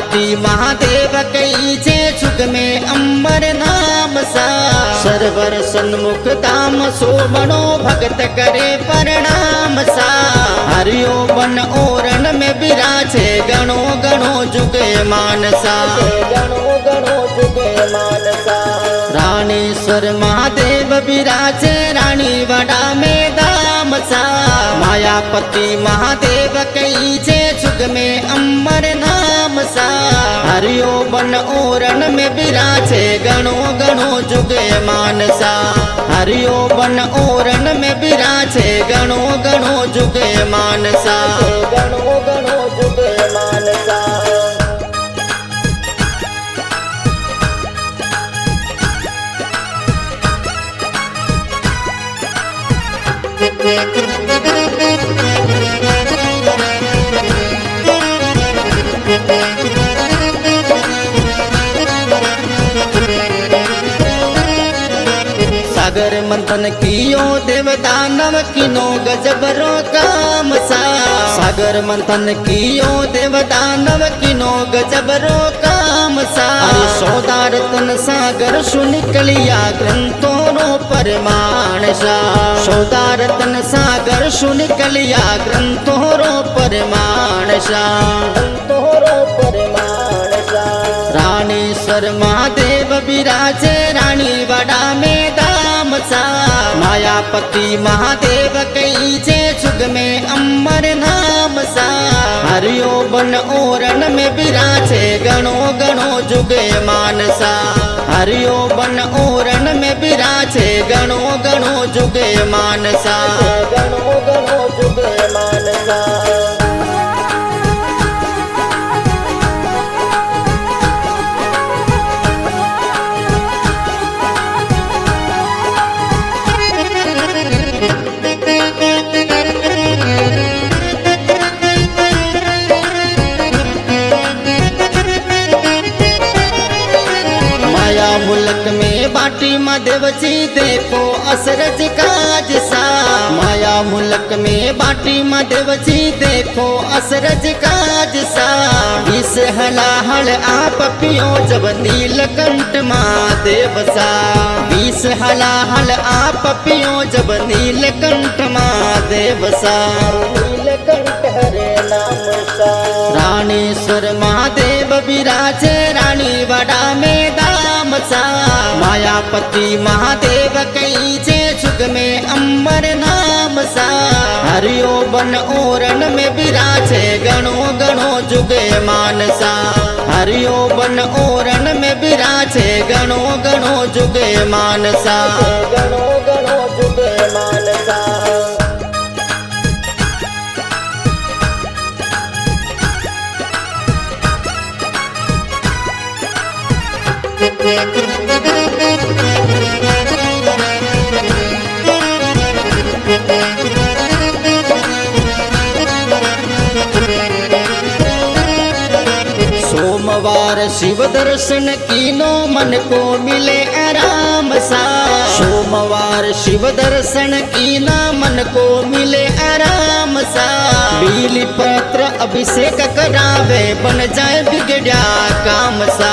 मायापति महादेव कई जे जुग में अम्बर नाम सा। सरवर सन्मुख दाम सोमणो भगत करे प्रणाम सा। हरियो बन ओरण में विराजे गणो गणो जुगे मानसा गणो गणो जुगे मानसा राणेश्वर महादेव विराजे रानी वडा में दाम सा। मायापति महादेव कई जे जुग में सा हरियो बन ओरन में विराजे गणो गणो जुगे मानसा। हरियो बन ओरन में विराजे गणो गणो जुगे मानसा। गणो गणो जुगे सागर मंथन कियो देवदानव किनो, गजबरो काम सा सागर मंथन कियो देवदानव किनो, गजबरो काम सा अरे सौदारतन सागर, सुन कलिया ग्रंथों रो परमाण सा सौदारतन सागर, सुन कलिया ग्रंथों रो परमाण सा ग्रंथों रो परमाण सा राणेश्वर महादेव विराजे रानी वडा में सा मायापति महादेव कई जे जुग में अम्बर नाम सा। हरियो बन ओरण में विराजे गणो गणो जुगे मानसा। हरियो बन ओरण में विराजे गणो गणो जुगे मानसा। गणो गणो बाटी महादेव जी देखो असरज काज सा। माया मुल्क में बाटी महादेव जी देखो असरज काज सा। इस हलाहल आप पियो जब नीलकंठ महादेव सा। बीस हलाहल आप पियो जब नीलकंठ महादेव सा। नीलकंठ हरे नाम सा। राणेश्वर महादेव विराजे रानी वडा में दाम सा। मायापति महादेव कई जे जुग में अम्बर नाम सा। हरियो बन ओरण में विराजे गणो गणो जुगे मानसा। हरियो बन ओरण में विराजे गणो गणो जुगे मानसा। गणो गणो जुगे मानसा। सोमवार शिव दर्शन कीनो, मन को मिले आराम सा। सोमवार शिव दर्शन कीना, मन को मिले आराम सा। बीली पत्र अभिषेक करावे, बन जाए बिगड़ा काम सा।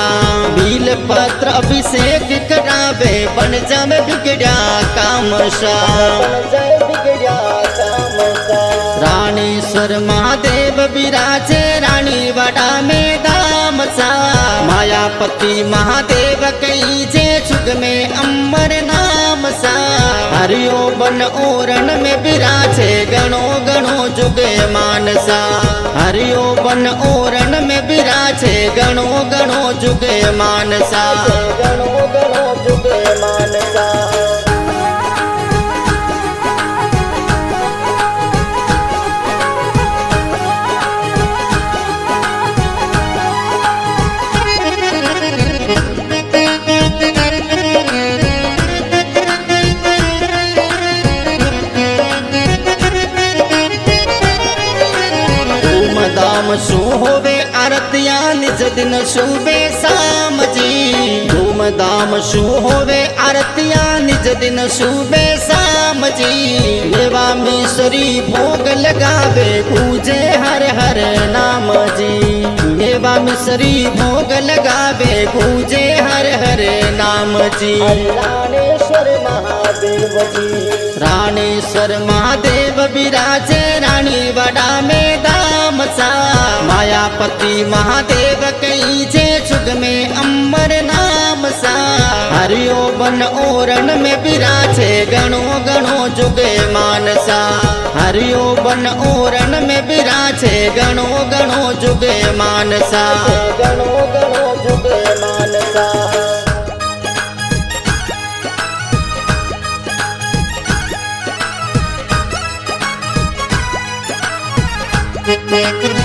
बील पत्र अभिषेक करावे, बन जाए बिगड़ा काम सा। बन जाए बिगड़ा काम सा। महादेव विराजे रानी वडा में मायापति महादेव कई जे छुग में अम्बर नाम सा। हरियो बन ओरण में बिराजे गणो गणो जुगे मानसा। हरियो बन ओरण में बिराजे गणो गणो जुगे मानसा। गणो गणो जुगे मानसा। यान जदिन शूबे सामजी। धूम धाम शू होवे आरतियान सुबे शूबे सामजी। देवा मिश्री भोग लगावे पूजे हर हर नाम जी देवा मिश्री भोग लगावे पूजे हर हर नाम जी राणेश्वर महादेव जी राणेश्वर महादेव विराजे रानी वडा में दाम सा। मायापति महादेव कई जे जुग में अम्बर नाम सा। हरियो बन ओरण में विराजे गणो गणो जुगे मानसा। हरियो बन ओरण में विराजे गणो गणो जुगे मानसा। गणो गणो जुग मानसा। Música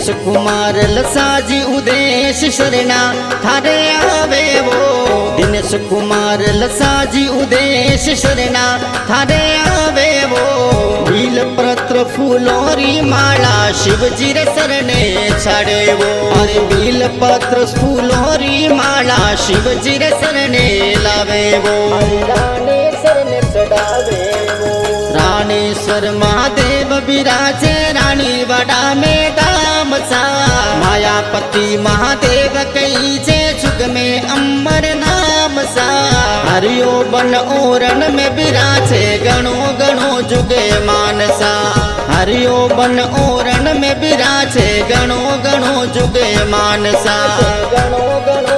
दिनेश कुमार लसाजी उदेश शरणा, थारे आवे वो। दिनेश कुमार लसाजी उदेश शरणा, थारे आवे वो। भील पत्र फूलोरी माला शिवजी रे सरने छाड़े वो। अरे भील पत्र फूलोरी माला शिवजी रे सरने लावे वो। राणेश्वर ने चढ़ावे राणेश्वर महादेव विराजे रानी वडा में सा। मायापति महादेव कई जे जुग में अमर नाम सा। हरियो बन ओरन में विराजे गणो गणो जुगे मानसा। हरियो बन ओरन में विराजे गणो गणो जुगे मानसा। गणो गणो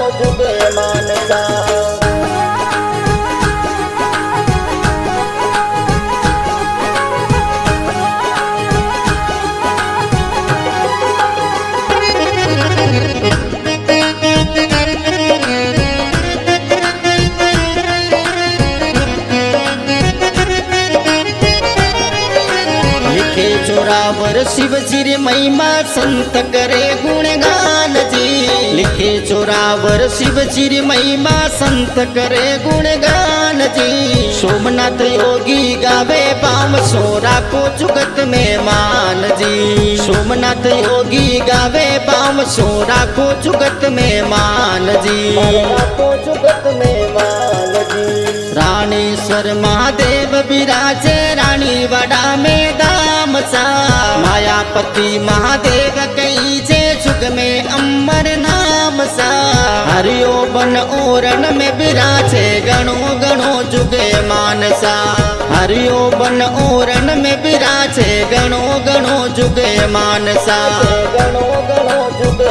चोरावर शिव जी महिमा संत करे गुणगान जी। लिखे चोरावर शिव जी महिमा संत करे गुणगान जी। सोमनाथ योगी गावे पाम, सोरा को जुगत में मान जी। सोमनाथ योगी गावे पाम, सोरा को जुगत में मान जी को जुगत में मान राणेश्वर महादेव विराजे रानी वडा में दाम सा। मायापति महादेव कई जे जुग में अमर नाम सा। हरियो बन ओरण में विराजे गणो गणो जुगे मानसा। हरियो बन ओरण में विराजे गणो गणो जुगे मानसा। गणो गणो जुग